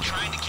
trying to